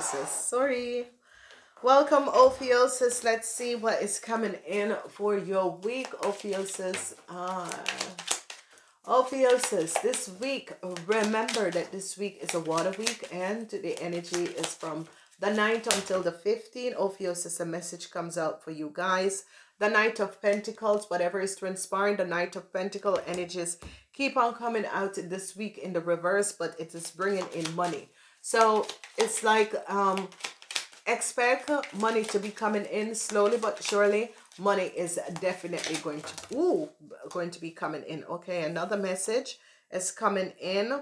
Ophiosis. Sorry. Welcome, Ophiosis. Let's see what is coming in for your week, Ophiosis. Uh, Ophiosis, this week, remember that this week is a water week and the energy is from the 9th until the 15th. Ophiosis, a message comes out for you guys. The Knight of Pentacles, whatever is transpiring, the Knight of Pentacle energies keep on coming out this week in the reverse, but it is bringing in money. So it's like um, expect money to be coming in slowly but surely. Money is definitely going to ooh, going to be coming in. Okay, another message is coming in.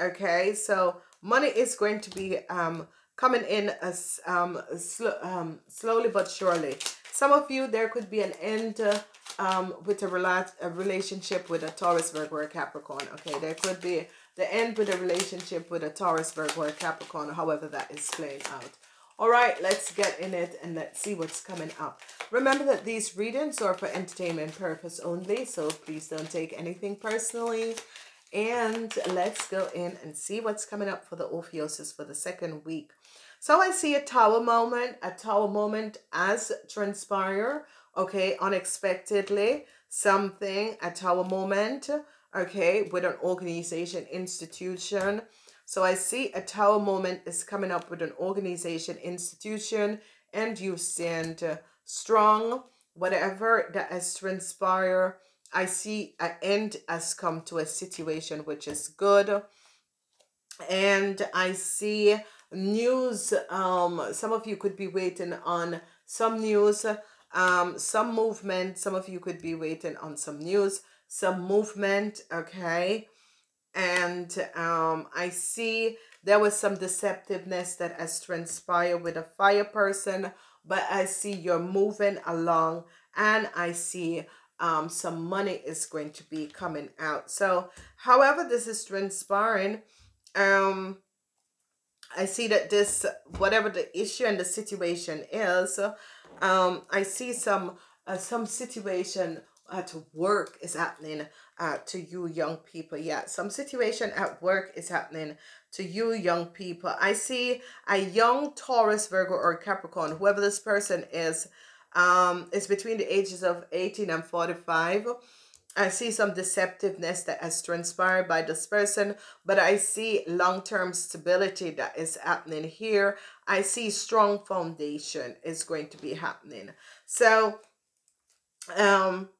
Okay, so money is going to be um coming in as um, sl um slowly but surely. Some of you there could be an end uh, um with a, rela a relationship with a Taurus, Virgo, or Capricorn. Okay, there could be the end with a relationship with a Taurus, Virgo, or Capricorn, however that is playing out. All right, let's get in it and let's see what's coming up. Remember that these readings are for entertainment purpose only, so please don't take anything personally. And let's go in and see what's coming up for the Ophiosis for the second week. So I see a tower moment, a tower moment as transpire, okay, unexpectedly, something, a tower moment, okay, with an organization, institution, so I see a tower moment is coming up with an organization, institution, and you stand uh, strong. Whatever that has transpired, I see an end has come to a situation which is good. And I see news. Um, some of you could be waiting on some news, um, some movement. Some of you could be waiting on some news, some movement. Okay and um, I see there was some deceptiveness that has transpired with a fire person, but I see you're moving along and I see um, some money is going to be coming out. So however this is transpiring, um, I see that this, whatever the issue and the situation is, um, I see some, uh, some situation at work is happening uh, to you young people. Yeah, some situation at work is happening to you young people. I see a young Taurus, Virgo, or Capricorn, whoever this person is, um, is between the ages of 18 and 45. I see some deceptiveness that has transpired by this person, but I see long-term stability that is happening here. I see strong foundation is going to be happening. So, um,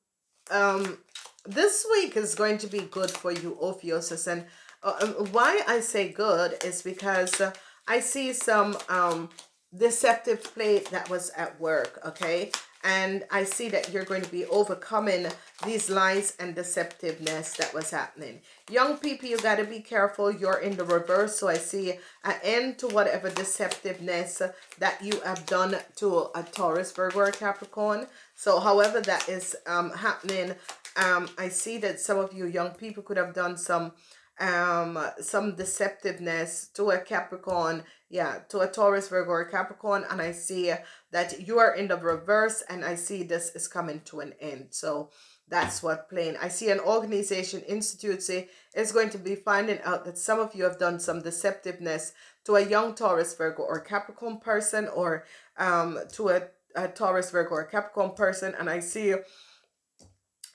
um, this week is going to be good for you, Ophiosis. And uh, um, why I say good is because uh, I see some um, deceptive play that was at work, okay? And I see that you're going to be overcoming these lies and deceptiveness that was happening. Young people, you got to be careful. You're in the reverse. So I see an end to whatever deceptiveness that you have done to a Taurus, Virgo, or Capricorn. So however that is um, happening, um, I see that some of you young people could have done some um some deceptiveness to a capricorn yeah to a taurus virgo or capricorn and i see that you are in the reverse and i see this is coming to an end. So that's what playing i see an organization institute say is going to be finding out that some of you have done some deceptiveness to a young taurus virgo or capricorn person or um to a, a taurus virgo or capricorn person and i see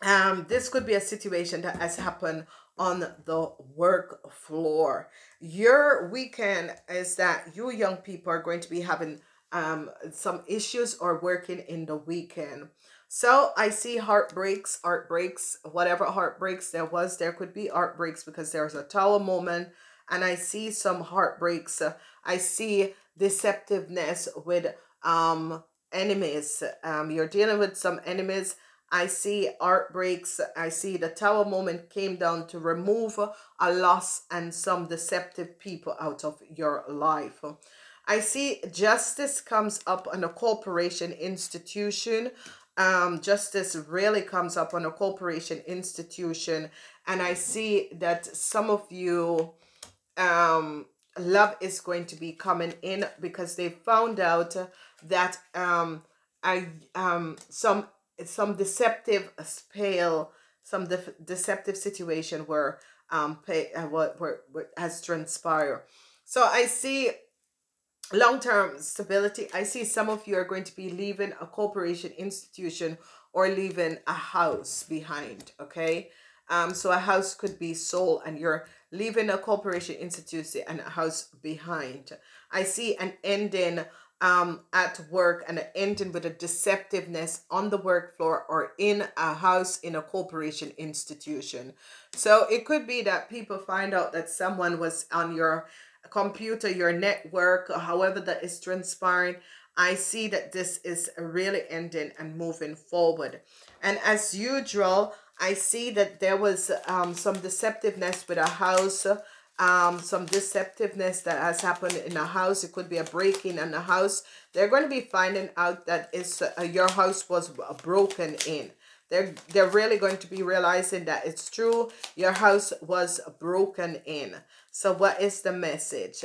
um, this could be a situation that has happened on the work floor. Your weekend is that you young people are going to be having um, some issues or working in the weekend. So I see heartbreaks, heartbreaks, whatever heartbreaks there was, there could be heartbreaks because there's a tower moment and I see some heartbreaks. I see deceptiveness with um enemies. Um, you're dealing with some enemies I see art breaks. I see the tower moment came down to remove a loss and some deceptive people out of your life. I see justice comes up on a corporation institution. Um, justice really comes up on a corporation institution. And I see that some of you, um, love is going to be coming in because they found out that um, I, um, some some deceptive spell, some de deceptive situation where um pay uh, what, what what has transpired. So i see long-term stability. I see some of you are going to be leaving a corporation institution or leaving a house behind okay? Um so a house could be sold and you're leaving a corporation institution and a house behind. I see an ending um at work and an ending with a deceptiveness on the work floor or in a house in a corporation institution so it could be that people find out that someone was on your computer, your network, however that is transpiring, I see that this is really ending and moving forward. And as usual, I see that there was um, some deceptiveness with a house, um, some deceptiveness that has happened in a house. It could be a break-in in a house. They're going to be finding out that it's, uh, your house was broken in. They're, they're really going to be realizing that it's true. Your house was broken in. So what is the message?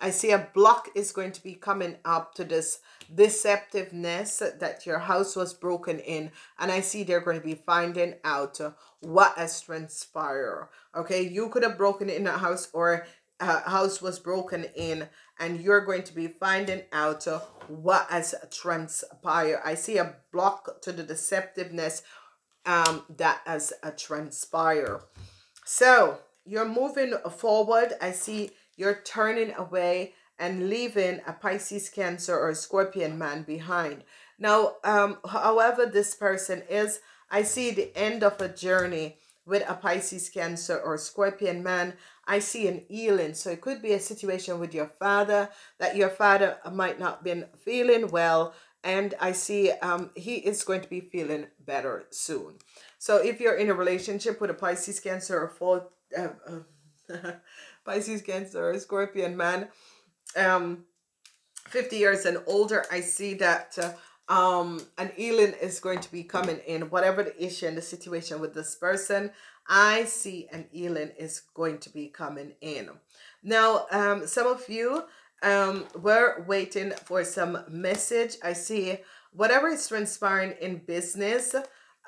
I see a block is going to be coming up to this deceptiveness that your house was broken in. And I see they're going to be finding out what has transpired. Okay, you could have broken in a house or a house was broken in and you're going to be finding out what has transpired. I see a block to the deceptiveness um, that has a transpired. So you're moving forward. I see you're turning away and leaving a Pisces, Cancer, or Scorpion man behind. Now, um, however this person is, I see the end of a journey with a Pisces, Cancer, or Scorpion man. I see an healing. So it could be a situation with your father that your father might not been feeling well. And I see um, he is going to be feeling better soon. So if you're in a relationship with a Pisces, Cancer, or full uh, uh, Pisces, Cancer, Scorpion man, um, 50 years and older, I see that uh, um, an healing is going to be coming in. Whatever the issue and the situation with this person, I see an healing is going to be coming in. Now, um, some of you um, were waiting for some message. I see whatever is transpiring in business,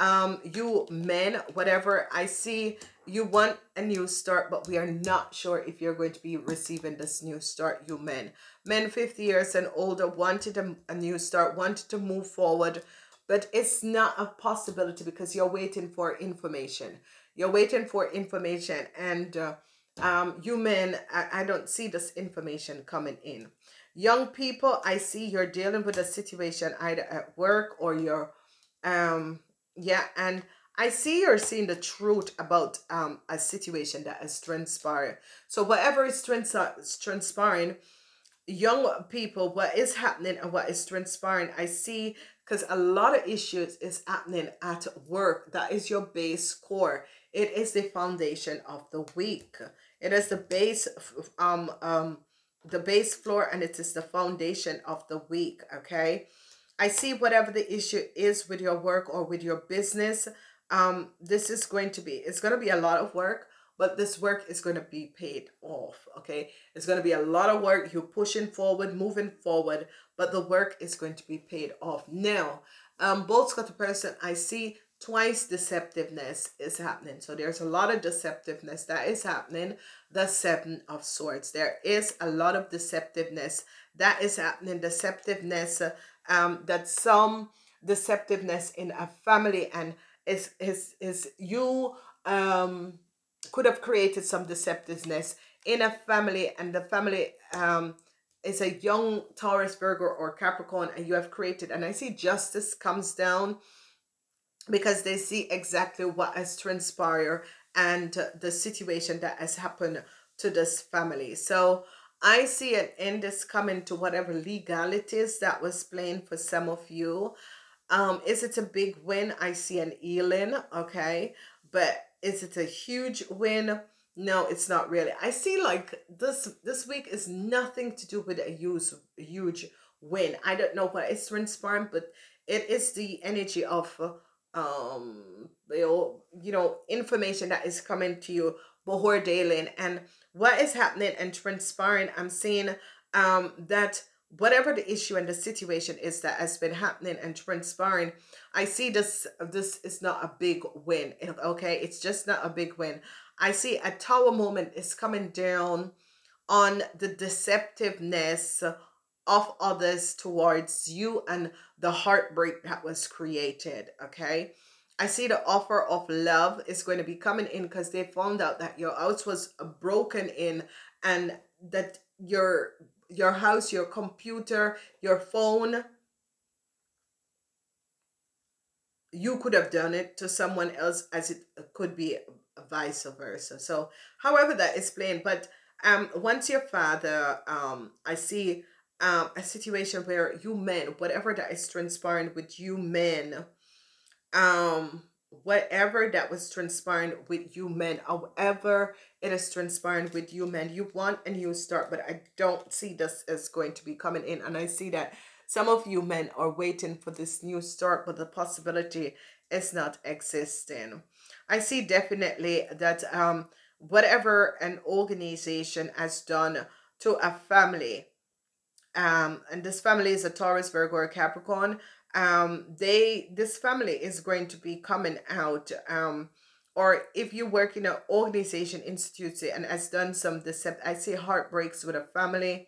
um, you men, whatever, I see you want a new start, but we are not sure if you're going to be receiving this new start, you men. Men 50 years and older wanted a, a new start, wanted to move forward, but it's not a possibility because you're waiting for information. You're waiting for information and uh, um, you men, I, I don't see this information coming in. Young people, I see you're dealing with a situation either at work or you're, um, yeah, and I see you're seeing the truth about um, a situation that has transpired. So whatever is trans transpiring, young people, what is happening and what is transpiring, I see because a lot of issues is happening at work. That is your base core. It is the foundation of the week. It is the base, um, um, the base floor, and it is the foundation of the week. Okay. I see whatever the issue is with your work or with your business um this is going to be it's going to be a lot of work but this work is going to be paid off okay? It's going to be a lot of work you're pushing forward moving forward but the work is going to be paid off. Now um both got a person i see twice deceptiveness is happening. So there's a lot of deceptiveness that is happening the seven of swords. There is a lot of deceptiveness that is happening deceptiveness um that some deceptiveness in a family and is is is you um could have created some deceptiveness in a family and the family um is a young Taurus, Virgo, or Capricorn, and you have created, and I see justice comes down because they see exactly what has transpired and the situation that has happened to this family. So I see an end is coming to whatever legalities that was playing for some of you. Um, is it a big win? I see an Elin, okay. But is it a huge win? No, it's not really. I see like this this week is nothing to do with a huge huge win. I don't know what is transpiring, but it is the energy of um you know, you know information that is coming to you before daily and what is happening and transpiring. I'm seeing um that whatever the issue and the situation is that has been happening and transpiring i see this this is not a big win okay? It's just not a big win. I see a tower moment is coming down on the deceptiveness of others towards you and the heartbreak that was created okay? I see the offer of love is going to be coming in because they found out that your house was broken in and that your your house, your computer, your phone, you could have done it to someone else as it could be vice versa. So however that is playing, but um once your father, um I see um a situation where you men, whatever that is transpiring with you men, um whatever that was transpiring with you men, however it is transpiring with you men, you want a new start, but I don't see this as going to be coming in. And I see that some of you men are waiting for this new start, but the possibility is not existing. I see definitely that um whatever an organization has done to a family, um, and this family is a Taurus, Virgo, or Capricorn, um they this family is going to be coming out um or if you work in an organization institute and has done some decept i see heartbreaks with a family.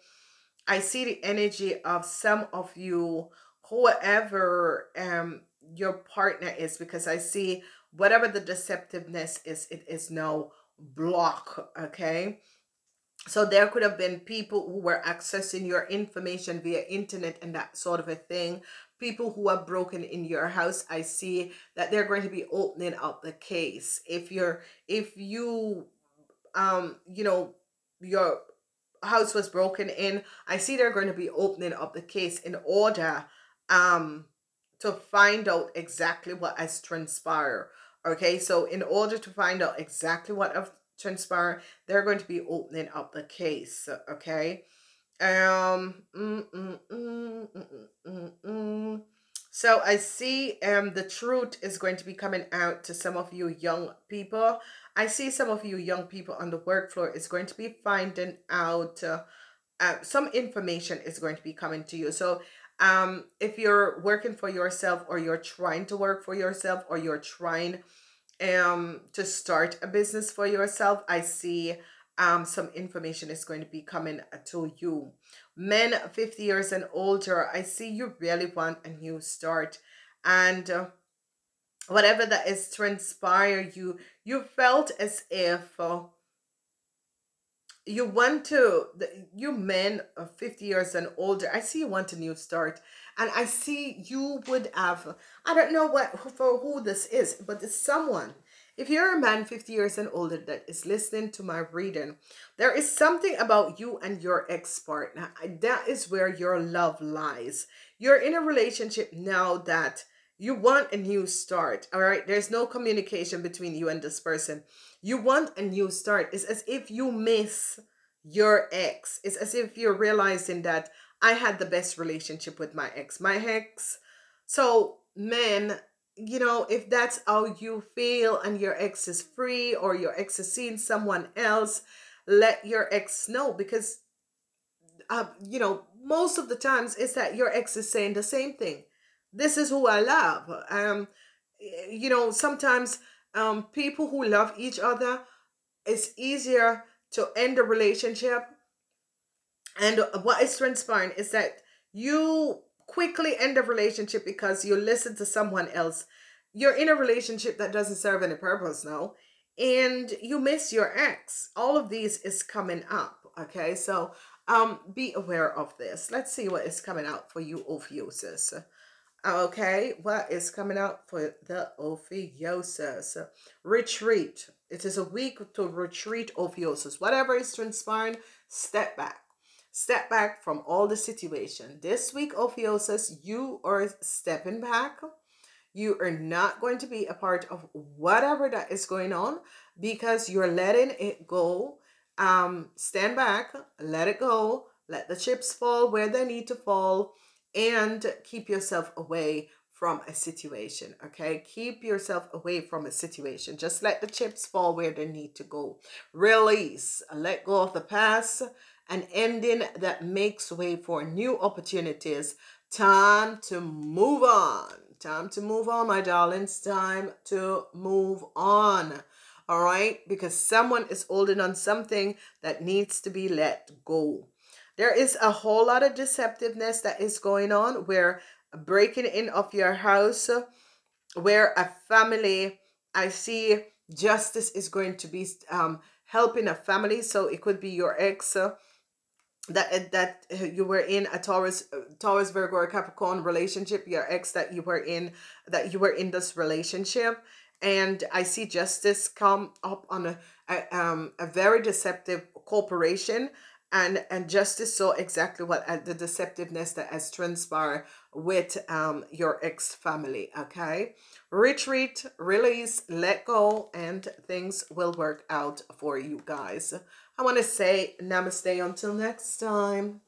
I see the energy of some of you whoever um your partner is because i see whatever the deceptiveness is it is now block okay? So there could have been people who were accessing your information via internet and that sort of a thing people who have broken in your house i see that they're going to be opening up the case. If you're if you um you know your house was broken in i see they're going to be opening up the case in order um to find out exactly what has transpired okay? So in order to find out exactly what have transpired they're going to be opening up the case okay um, mm, mm, mm, mm, mm, mm. so I see um the truth is going to be coming out to some of you young people. I see some of you young people on the work floor is going to be finding out uh, uh, some information is going to be coming to you. So um if you're working for yourself or you're trying to work for yourself or you're trying um to start a business for yourself, I see um, some information is going to be coming to you. Men 50 years and older, I see you really want a new start. And uh, whatever that is transpired, you, you felt as if uh, you want to, you men of 50 years and older, I see you want a new start. And I see you would have, I don't know what for who this is, but it's someone if you're a man 50 years and older that is listening to my reading, there is something about you and your ex partner. That is where your love lies. You're in a relationship now that you want a new start. All right. There's no communication between you and this person. You want a new start. It's as if you miss your ex. It's as if you're realizing that I had the best relationship with my ex. My ex. So, men, you know, if that's how you feel and your ex is free or your ex is seeing someone else, let your ex know because, uh, you know, most of the times it's that your ex is saying the same thing. This is who I love. Um, you know, sometimes um, people who love each other, it's easier to end a relationship. And what is transpiring is that you quickly end a relationship because you listen to someone else. You're in a relationship that doesn't serve any purpose now, and you miss your ex. All of these is coming up. Okay, so um, be aware of this. Let's see what is coming out for you, Ophiuchus. Okay, what is coming out for the Ophiuchus? Retreat. It is a week to retreat, Ophiuchus. Whatever is transpiring, step back Step back from all the situation. This week, Ophiuchus, you are stepping back. You are not going to be a part of whatever that is going on because you're letting it go. Um, stand back, let it go, let the chips fall where they need to fall, and keep yourself away from a situation. Okay, keep yourself away from a situation. Just let the chips fall where they need to go. Release, let go of the past an ending that makes way for new opportunities. Time to move on. Time to move on, my darlings. Time to move on. All right, because someone is holding on something that needs to be let go. There is a whole lot of deceptiveness that is going on where breaking in of your house, where a family, I see justice is going to be um, helping a family. So it could be your ex. Uh, that that you were in a Taurus Taurus Virgo or Capricorn relationship your ex that you were in that you were in this relationship. And I see justice come up on a, a um a very deceptive corporation. And and justice saw exactly what uh, the deceptiveness that has transpired with um your ex family okay? Retreat release let go and things will work out for you guys i want to say namaste until next time